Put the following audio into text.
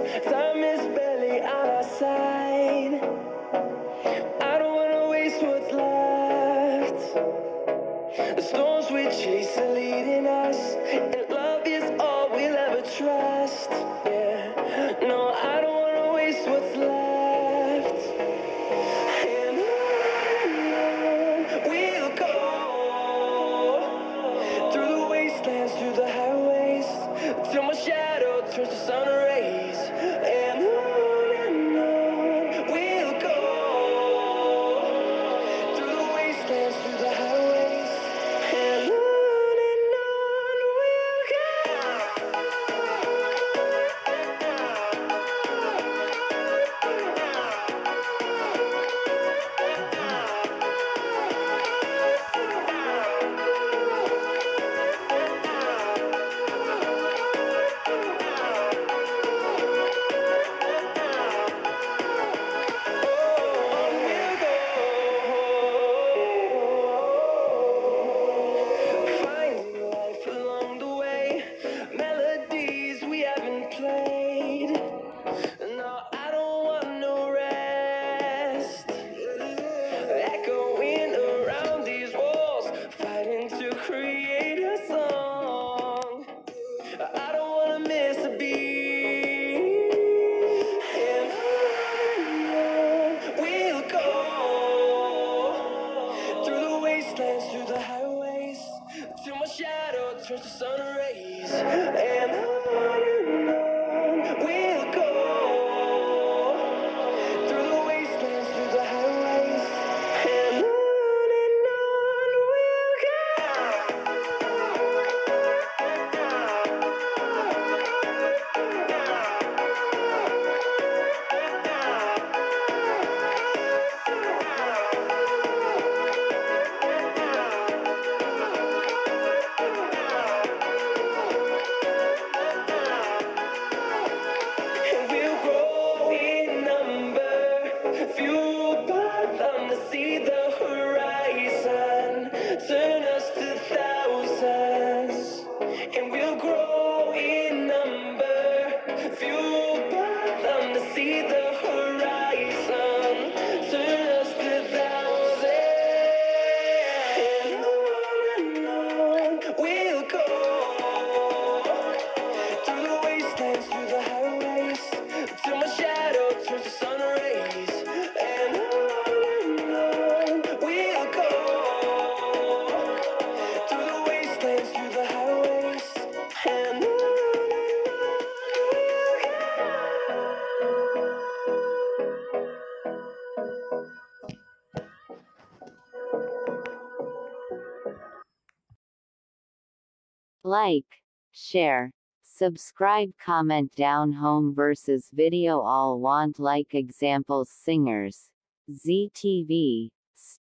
Time is sun rays and I Like, share, subscribe, comment down home versus video all want like examples singers. ZTV,